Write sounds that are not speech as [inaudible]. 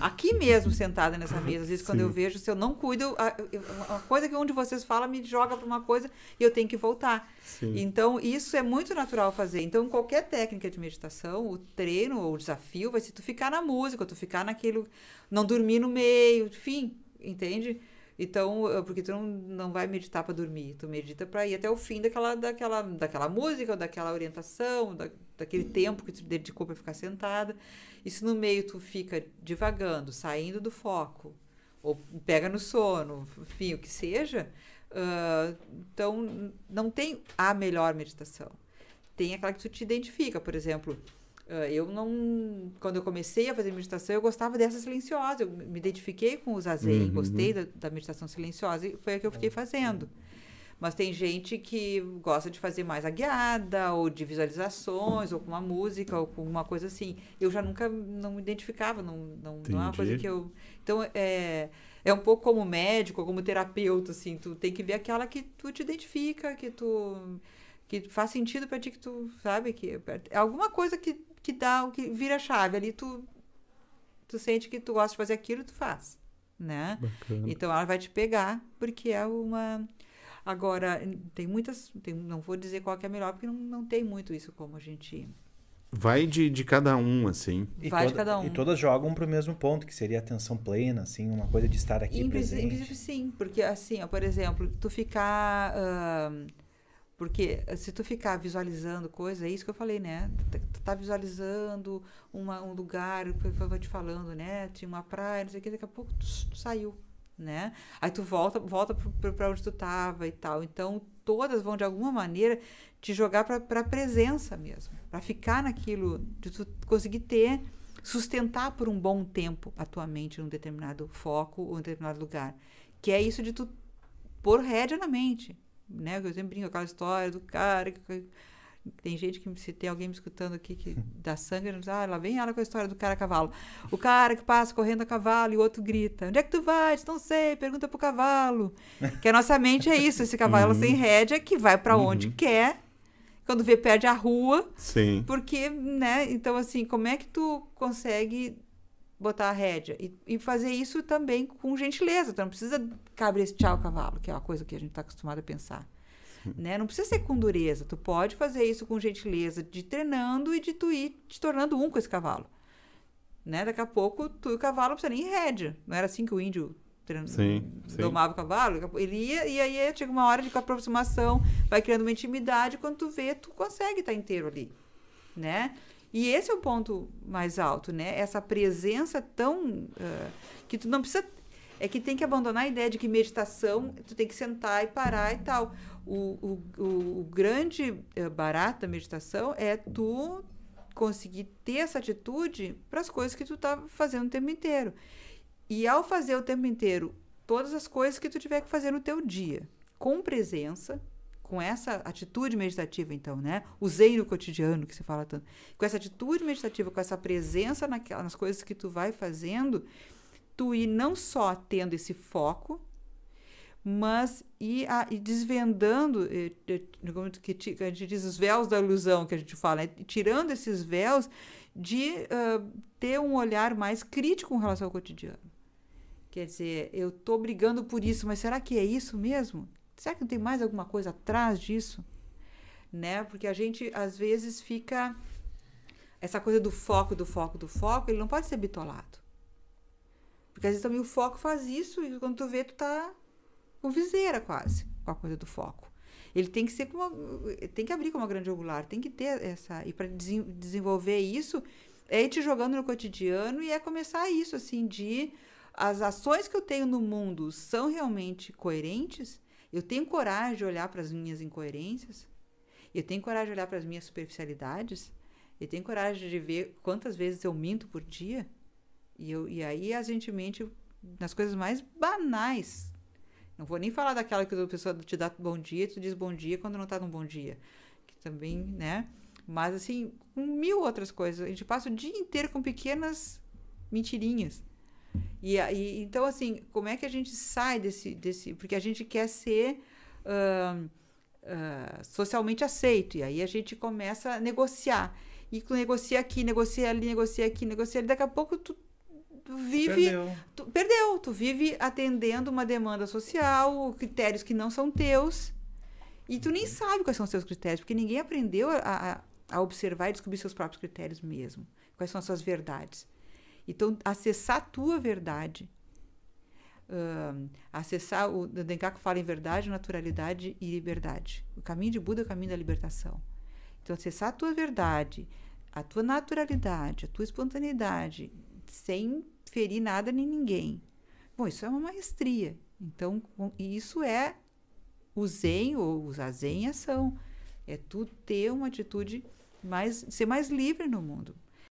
Aqui mesmo, sentada nessa mesa, às vezes quando eu vejo, se eu não cuido, a, uma coisa que um de vocês fala me joga para uma coisa e eu tenho que voltar. Sim. Então, isso é muito natural fazer. Então, qualquer técnica de meditação, o treino ou o desafio vai ser tu ficar na música, tu ficar naquilo, não dormir no meio, enfim, entende? Então, porque tu não, não vai meditar para dormir, tu medita para ir até o fim daquela, daquela, daquela música, daquela orientação, da, daquele tempo que tu dedicou para ficar sentada. E se no meio tu fica divagando, saindo do foco, ou pega no sono, enfim, o que seja, uh, então não tem a melhor meditação. Tem aquela que tu te identifica, por exemplo, eu não. Quando eu comecei a fazer meditação, eu gostava dessa silenciosa. Eu me identifiquei com o zazen, uhum. gostei da, da, meditação silenciosa e foi a que eu fiquei fazendo. Mas tem gente que gosta de fazer mais a guiada, ou de visualizações, ou com uma música, ou com uma coisa assim. Eu já nunca não me identificava, não, não, não é uma coisa que eu. Então, é, é um pouco como médico, como terapeuta, assim. Tu tem que ver aquela que tu te identifica, que tu. que faz sentido para ti, que tu sabe que. É alguma coisa que que dá o que vira a chave ali tu tu sente que tu gosta de fazer aquilo tu faz né Bacana. então ela vai te pegar porque é uma agora tem muitas tem, não vou dizer qual que é melhor porque não, não tem muito isso como a gente Vai de, de cada um, assim. E Vai toda, de cada um. E todas jogam para o mesmo ponto, que seria atenção plena, assim, uma coisa de estar aqui em presente. Em princípio, sim, porque assim, ó, por exemplo, tu ficar... Uh, porque eh, se tu ficar visualizando coisa, é isso que eu falei, né? Tu tá visualizando uma, um lugar, eu te falando, né? Tinha uma praia, não sei o que, daqui a pouco tu, tu saiu, né? Aí tu volta, volta para onde tu tava e tal. Então, todas vão, de alguma maneira, te jogar para a presença mesmo. para ficar naquilo, de tu conseguir ter, sustentar por um bom tempo a tua mente num determinado foco ou em determinado lugar. Que é isso de tu pôr rédea na mente né? Eu sempre brinco aquela história do cara que, tem gente que se tem alguém me escutando aqui que [laughs] dá sangue, ah, lá vem ela com a história do cara a cavalo. O cara que passa correndo a cavalo e o outro grita: "Onde é que tu vai? Não sei, pergunta pro cavalo". [laughs] Que a nossa mente é isso, esse cavalo uhum. sem rédea que vai para onde uhum. quer. Quando vê perde a rua. Sim. Porque, né? Então assim, como é que tu consegue botar a rédea. E, e, fazer isso também com gentileza. Tu não precisa cabrestear o cavalo, que é uma coisa que a gente está acostumado a pensar. Né? Não precisa ser com dureza. Tu pode fazer isso com gentileza, de treinando e de tu ir te tornando um com esse cavalo. Né? Daqui a pouco, tu e o cavalo não precisa nem rédea. Não era assim que o índio treinando, sim, domava sim. o cavalo? Ele ia, e aí chega uma hora de aproximação, vai criando uma intimidade, quando tu vê, tu consegue estar tá inteiro ali. Né? E esse é o ponto mais alto, né? Essa presença tão. Uh, que tu não precisa. É que tem que abandonar a ideia de que meditação, tu tem que sentar e parar e tal. O, o, o, o grande uh, barato da meditação é tu conseguir ter essa atitude para as coisas que tu tá fazendo o tempo inteiro. E ao fazer o tempo inteiro todas as coisas que tu tiver que fazer no teu dia, com presença, com essa atitude meditativa, então, né? Usei no cotidiano, que se fala tanto. Com essa atitude meditativa, com essa presença naquelas, nas coisas que tu vai fazendo, tu ir não só tendo esse foco, mas ir, a, ir desvendando, que, que a gente diz os véus da ilusão, que a gente fala, né? tirando esses véus de uh, ter um olhar mais crítico em relação ao cotidiano. Quer dizer, eu estou brigando por isso, mas será que é isso mesmo? Será que não tem mais alguma coisa atrás disso? Né? Porque a gente às vezes fica essa coisa do foco, do foco, do foco, ele não pode ser bitolado. Porque às vezes também o foco faz isso e quando tu vê, tu tá com viseira quase, com a coisa do foco. Ele tem que ser como tem que abrir como uma grande angular, tem que ter essa e para desenvolver isso é ir te jogando no cotidiano e é começar isso assim de as ações que eu tenho no mundo são realmente coerentes eu tenho coragem de olhar para as minhas incoerências? Eu tenho coragem de olhar para as minhas superficialidades? Eu tenho coragem de ver quantas vezes eu minto por dia? E, eu, e aí a gente mente nas coisas mais banais. Não vou nem falar daquela que a pessoa te dá bom dia e tu diz bom dia quando não está num bom dia. Que também, né? Mas assim, com mil outras coisas. A gente passa o dia inteiro com pequenas mentirinhas. E, e, então, assim, como é que a gente sai desse. desse porque a gente quer ser uh, uh, socialmente aceito. E aí a gente começa a negociar. E negocia aqui, negocia ali, negocia aqui, negocia ali. Daqui a pouco tu vive Perdeu. tu perdeu, tu vive atendendo uma demanda social, critérios que não são teus, e tu nem sabe quais são os teus critérios, porque ninguém aprendeu a, a, a observar e descobrir seus próprios critérios mesmo, quais são as suas verdades. Então, acessar a tua verdade, ahn, acessar o Denkaku fala em verdade, naturalidade e liberdade. O caminho de Buda é o caminho da libertação. Então, acessar a tua verdade, a tua naturalidade, a tua espontaneidade, sem ferir nada nem ninguém. Bom, isso é uma maestria. Então, isso é o zen ou o zazen em ação. É tu ter uma atitude mais, ser mais livre no mundo.